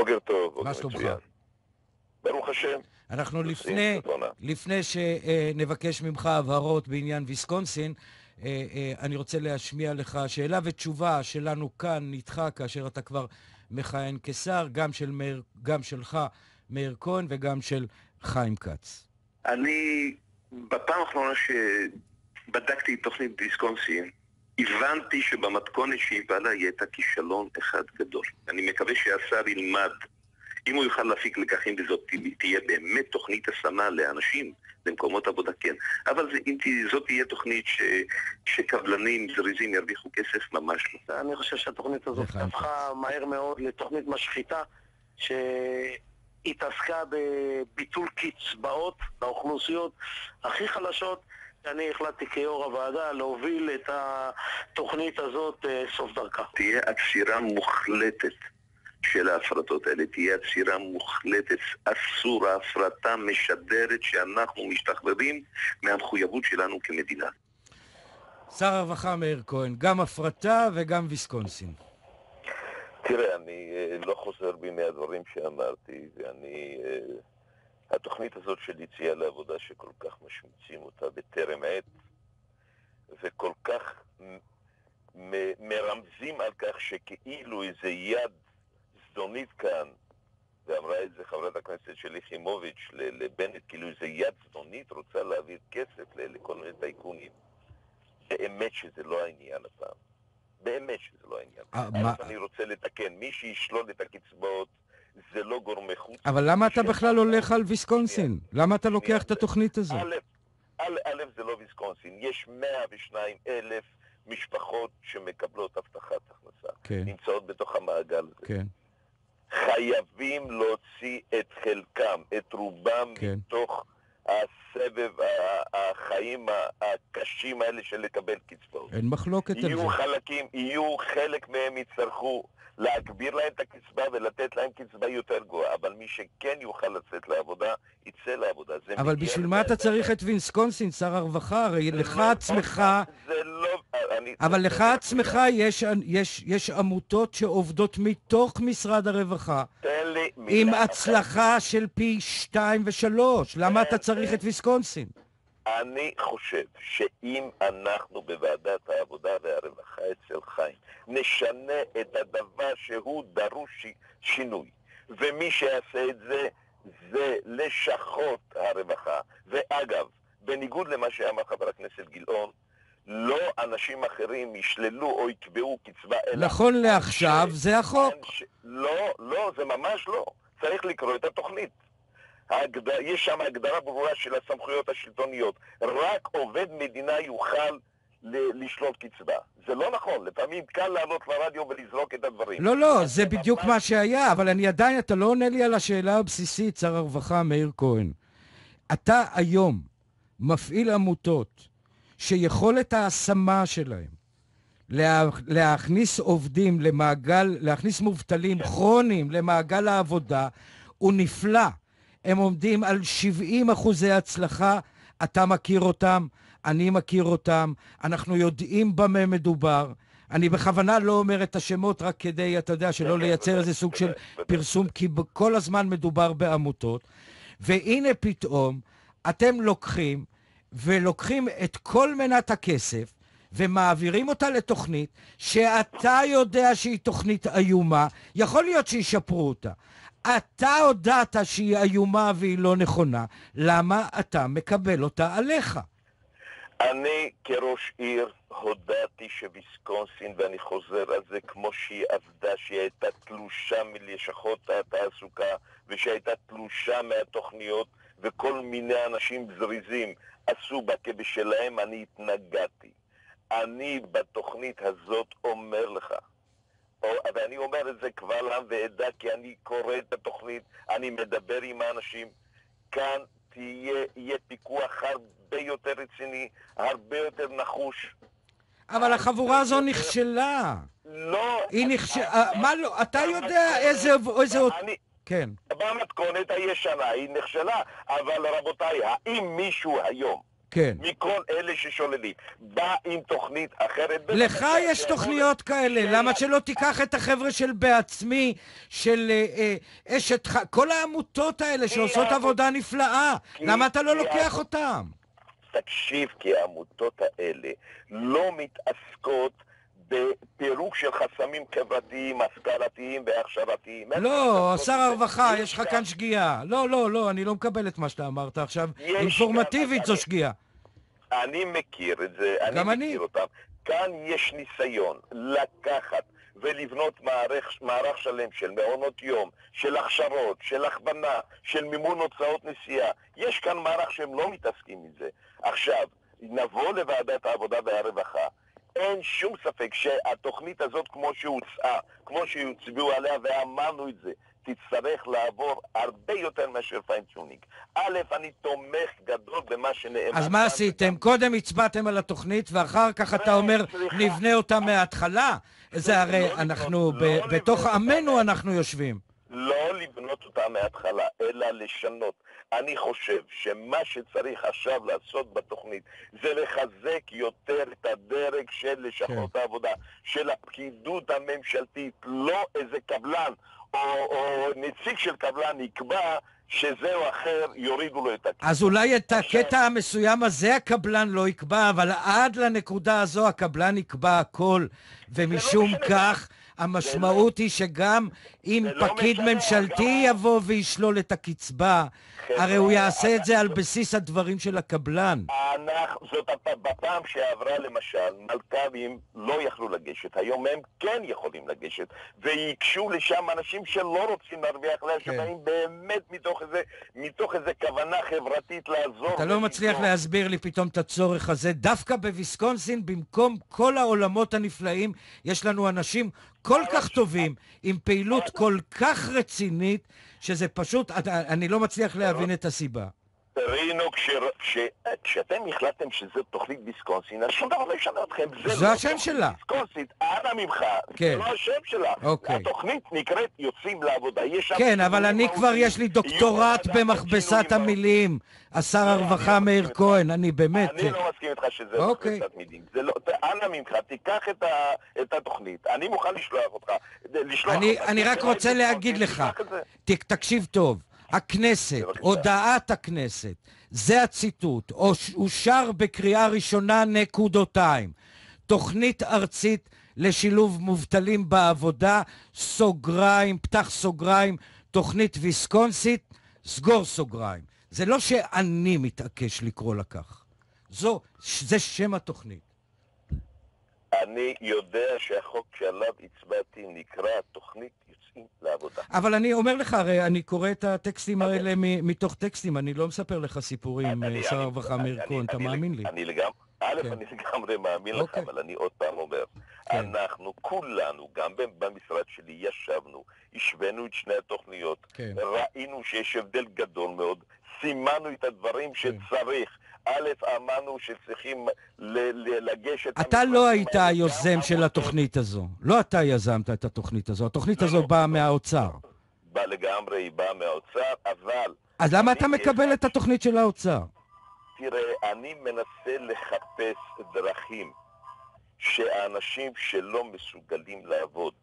בוקר טוב, בוקר מה שלומך? ברוך השם. אנחנו לפני. לפני שנבקש ממך הבהרות בעניין ויסקונסין, אה, אה, אני רוצה להשמיע לך שאלה ותשובה שלנו כאן נדחה כאשר אתה כבר מכהן כשר, גם, של מאיר, גם שלך, מאיר כהן, וגם של חיים כץ. אני, בפעם האחרונה שבדקתי את תוכנית ויסקונסין, הבנתי שבמתכונת שהיא פעלה היא הייתה כישלון אחד גדול. אני מקווה שהשר ילמד, אם הוא יוכל להפיק לקחים וזאת תהיה באמת תוכנית השמה לאנשים למקומות עבודה, כן. אבל זה, אם זאת תהיה תוכנית ש, שקבלנים זריזים ירוויחו כסף, ממש לא. אני חושב שהתוכנית הזאת הפכה מהר מאוד לתוכנית משחיתה שהתעסקה בביטול קצבאות לאוכלוסיות הכי חלשות. אני החלטתי כיו"ר הוועדה להוביל את התוכנית הזאת אה, סוף דרכה. תהיה עצירה מוחלטת של ההפרטות האלה, תהיה עצירה מוחלטת, אסור, ההפרטה משדרת שאנחנו משתחררים מהמחויבות שלנו כמדינה. שר הרווחה מאיר כהן, גם הפרטה וגם ויסקונסין. תראה, אני אה, לא חוזר בי מהדברים שאמרתי, ואני... התוכנית הזאת של יציאה לעבודה שכל כך משמיצים אותה בטרם עת, וכל כך מ- מרמזים על כך שכאילו איזה יד זדונית כאן, ואמרה את זה חברת הכנסת שלי יחימוביץ' לבנט, כאילו איזה יד זדונית רוצה להעביר כסף ל- לכל מיני טייקונים. באמת שזה לא העניין הפעם. באמת שזה לא העניין. אה, מה- אני רוצה לתקן, מי שישלול את הקצבאות זה לא גורמי חוץ. אבל למה אתה בכלל הולך על ויסקונסין? למה אתה לוקח. את התוכנית הזאת? א', זה לא ויסקונסין, יש 102 אלף משפחות שמקבלות הבטחת הכנסה, כן, נמצאות בתוך המעגל הזה. כן, חייבים להוציא את חלקם, את רובם, כן. מתוך הסבב, החיים הקשים האלה של לקבל קצבאות. אין מחלוקת על זה. יהיו חלקים, יהיו, חלק מהם יצטרכו להגביר להם את הקצבה ולתת להם קצבה יותר גבוהה, אבל מי שכן יוכל לצאת לעבודה, יצא לעבודה. אבל בשביל מה אתה צריך את ויסקונסין, שר הרווחה? הרי לך לא- עצמך... זה לא... אבל לך עצמך יש, יש, יש עמותות שעובדות מתוך משרד הרווחה תן לי עם מילה אחת. הצלחה של פי שתיים ושלוש. למה אתה צריך. את ויסקונסין? אני חושב שאם אנחנו בוועדת העבודה והרווחה אצל חיים נשנה את הדבר שהוא דרוש ש- שינוי, ומי שיעשה את זה זה לשכות הרווחה. ואגב, בניגוד למה שאמר חבר הכנסת גילאון, לא אנשים אחרים ישללו או יקבעו קצבה, אלא... נכון לעכשיו זה החוק. אנש- לא, לא, זה ממש לא. צריך לקרוא את התוכנית. ההגד... יש שם הגדרה ברורה של הסמכויות השלטוניות. רק עובד מדינה יוכל ל- לשלול קצבה. זה לא נכון, לפעמים קל לעלות לרדיו ולזרוק את הדברים. לא, לא, זה בדיוק מה שהיה, אבל אני עדיין, אתה לא עונה לי על השאלה הבסיסית, שר הרווחה מאיר כהן. אתה היום מפעיל עמותות שיכולת ההשמה שלהם לה, להכניס עובדים למעגל, להכניס מובטלים כרוניים למעגל העבודה הוא נפלא. הם עומדים על 70 אחוזי הצלחה, אתה מכיר אותם, אני מכיר אותם, אנחנו יודעים במה מדובר. אני בכוונה לא אומר את השמות רק כדי, אתה יודע, שלא כן, לייצר בוודאי, איזה סוג של. פרסום, כי כל הזמן מדובר בעמותות. והנה פתאום אתם לוקחים, ולוקחים את כל מנת הכסף, ומעבירים אותה לתוכנית שאתה יודע שהיא תוכנית איומה, יכול להיות שישפרו אותה. אתה הודעת שהיא איומה והיא לא נכונה, למה אתה מקבל אותה עליך? אני כראש עיר הודעתי שוויסקונסין, ואני חוזר על זה כמו שהיא עבדה, שהיא הייתה תלושה מלשכות התעסוקה, ושהייתה תלושה מהתוכניות, וכל מיני אנשים זריזים עשו בה כבשלהם, אני התנגדתי. אני בתוכנית הזאת אומר לך, ואני אומר את זה קבל עם ועדה, כי אני קורא את התוכנית, אני מדבר עם האנשים, כאן תהיה, יהיה פיקוח הרבה יותר רציני, הרבה יותר נחוש. אבל החבורה הזו נכשלה. לא... היא נכשלה, מה לא, אתה יודע איזה, כן, במתכונת הישנה היא נכשלה, אבל רבותיי, האם מישהו היום כן. מכל אלה ששוללים. בא עם תוכנית אחרת. לך יש תוכניות כאלה, ש- למה שלא תיקח את החבר'ה של בעצמי, של אה, אה, אשת ח... כל העמותות האלה שעושות עבודה נפלאה, למה אתה לא לוקח אותם? תקשיב, כי העמותות האלה לא מתעסקות בפירוק של חסמים חברתיים, השכלתיים והכשרתיים. לא, שר. הרווחה, יש לך כאן שגיאה. לא, לא, לא, אני לא מקבל את מה שאתה אמרת עכשיו. אינפורמטיבית זו שגיאה. אני מכיר את זה, אני אני. מכיר אותם. כאן יש ניסיון לקחת ולבנות מערך, מערך שלם של מעונות יום, של הכשרות, של הכוונה, של מימון הוצאות נסיעה. יש כאן מערך שהם לא מתעסקים עם זה. עכשיו, נבוא לוועדת העבודה והרווחה. אין שום ספק שהתוכנית הזאת כמו שהוצעה, כמו שהצביעו עליה ואמרנו את זה, תצטרך לעבור הרבה יותר מאשר fine tuning. א', אני תומך גדול במה שנאמר. אז מה עשיתם? קודם הצבעתם על התוכנית, ואחר כך אתה אומר, סליחה. נבנה אותה מההתחלה? זה הרי, לא אנחנו, לא בתוך עמנו אנחנו יושבים. לא לבנות אותה מההתחלה, אלא לשנות. אני חושב שמה שצריך עכשיו לעשות בתוכנית זה לחזק יותר את הדרג של לשכות כן. העבודה, של הפקידות הממשלתית, לא איזה קבלן או, או נציג של קבלן יקבע שזה או אחר יורידו לו את הכסף. אז אולי את הקטע המסוים הזה הקבלן לא יקבע, אבל עד לנקודה הזו הקבלן יקבע הכל, ומשום משנה. כך המשמעות היא שגם אם לא פקיד ממשלתי יבוא וישלול את הקצבה, הרי הוא יעשה את זה על בסיס הדברים של הקבלן. זאת בפעם שעברה למשל, מלכ"רים לא יכלו לגשת, היום הם כן יכולים לגשת, וייגשו לשם אנשים שלא רוצים להרוויח להם, כן. שבאים באמת מתוך איזה, כוונה חברתית לעזור. אתה לא מצליח. להסביר לי פתאום את הצורך הזה. דווקא בוויסקונסין, במקום כל העולמות הנפלאים, יש לנו אנשים כל כך טובים, עם פעילות כל כך רצינית, שזה פשוט, אני לא מצליח להבין את הסיבה. רינו, כש, כש, כשאתם החלטתם שזו תוכנית ויסקונסין, אז שום דבר לא ישנה אתכם. זה לא השם שלה. ויסקונסין, אנא ממך, כן. זה לא השם שלה. אוקיי. התוכנית נקראת יוצאים לעבודה. כן, אבל אני כבר. יש לי דוקטורט במכבסת. המילים. השר לא, הרווחה לא מאיר כהן, אני באמת... אני לא מסכים איתך שזה אוקיי. מכבסת מילים. זה לא, אנא ממך, תיקח את, התוכנית. אני מוכן לשלוח אותך. אני, רק רוצה להגיד לך, תקשיב טוב, הכנסת. הודעת הכנסת, זה הציטוט, אוש- אושר בקריאה ראשונה נקודותיים. תוכנית ארצית לשילוב מובטלים בעבודה, סוגריים, פתח סוגריים, תוכנית ויסקונסית, סגור סוגריים. זה לא שאני מתעקש לקרוא לה כך. זו, זה שם התוכנית. אני יודע שהחוק שעליו הצבעתי נקרא תוכנית לעבודה. אבל אני אומר לך, הרי אני קורא את הטקסטים אוקיי. האלה מ- מתוך טקסטים, אני לא מספר לך סיפורים, אה, שר הרווחה מאיר כהן, אתה מאמין לי? אני לגמרי, א', כן. אני לגמרי מאמין לך, אוקיי. אבל אני עוד פעם אומר, כן. אנחנו כולנו, גם במשרד שלי, ישבנו, השווינו את שני התוכניות, כן. ראינו שיש הבדל גדול מאוד, סימנו את הדברים כן. שצריך. א', אמרנו שצריכים לגשת... אתה לא היית היוזם של התוכנית הזו. לא אתה יזמת את התוכנית הזו, התוכנית לא, הזו לא. באה מהאוצר. בא לגמרי, היא באה מהאוצר, אבל אז למה אתה מקבל את התוכנית של האוצר? תראה, אני מנסה לחפש דרכים שהאנשים שלא מסוגלים לעבוד,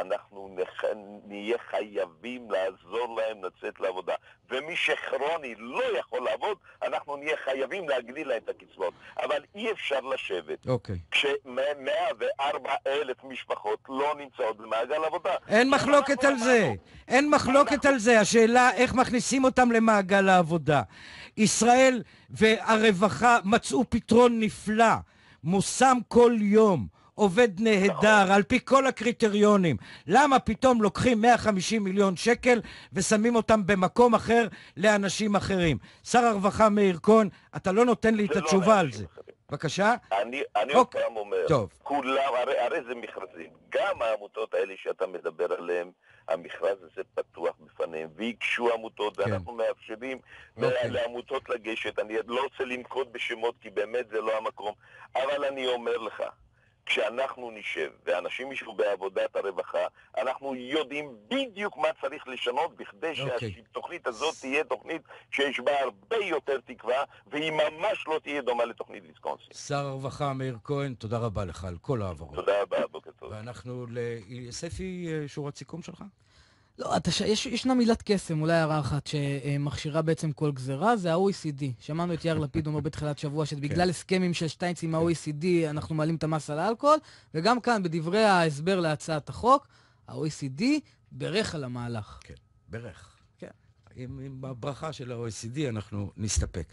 אנחנו נח... נהיה חייבים לעזור להם לצאת לעבודה. ומי שכרוני לא יכול לעבוד, אנחנו נהיה חייבים להגדיל להם את הקצבאות. אבל אי אפשר לשבת אוקיי. כש-104 אלף משפחות לא נמצאות במעגל עבודה. אין מחלוקת על זה. אין מחלוקת על זה. השאלה איך מכניסים אותם למעגל העבודה. ישראל והרווחה מצאו פתרון נפלא. מושם כל יום. עובד נהדר, על פי כל הקריטריונים. למה פתאום לוקחים 150 מיליון שקל ושמים אותם במקום אחר לאנשים אחרים? שר הרווחה מאיר כהן, אתה לא נותן לי את לא התשובה על זה. בבקשה? אני, אני עוד אוקיי, פעם אומר, טוב. כולם, הרי, הרי זה מכרזים. גם העמותות האלה שאתה מדבר עליהן, המכרז הזה פתוח בפניהם, וייגשו עמותות, כן. ואנחנו מאפשרים אוקיי. לעמותות לגשת. אני לא רוצה לנקוט בשמות, כי באמת זה לא המקום, אבל אני אומר לך, כשאנחנו נשב ואנשים ישבו בעבודת הרווחה, אנחנו יודעים בדיוק מה צריך לשנות בכדי אוקיי. שהתוכנית הזאת תהיה תוכנית שיש בה הרבה יותר תקווה, והיא ממש לא תהיה דומה לתוכנית ויסקונסין. שר הרווחה מאיר כהן, תודה רבה לך על כל ההעברות. תודה רבה, בוקר טוב. ואנחנו לספי, אה, שורת סיכום שלך? לא, אתה. יש, ישנה מילת קסם, אולי הערה אחת, שמכשירה בעצם כל גזרה, זה ה-OECD. שמענו את יאיר לפיד אומר בתחילת שבוע שבגלל כן. הסכמים של שטיינץ עם ה-OECD אנחנו מעלים את המס על האלכוהול, וגם כאן, בדברי ההסבר להצעת החוק, ה-OECD בירך על המהלך. כן, ברך. כן. עם, עם הברכה של ה-OECD אנחנו נסתפק.